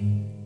Bye.